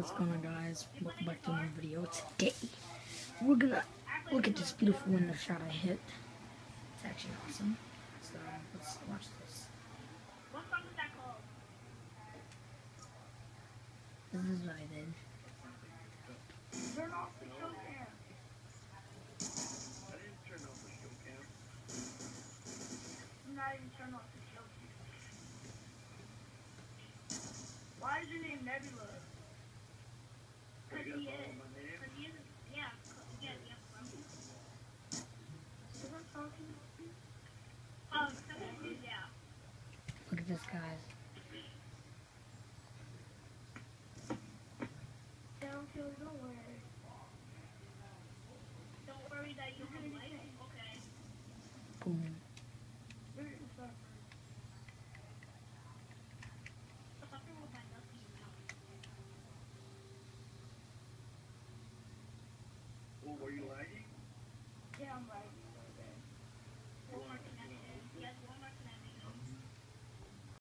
What's going on guys? Welcome back to another video. Today, we're gonna look at this beautiful window shot I hit. It's actually awesome. So, let's watch this. This is what I did. Turn off the show cam. Not even turn off the show cam. Why is your name Nebula? Look at this, guys. Downfield, don't worry. Don't worry that you have life. Okay. Boom.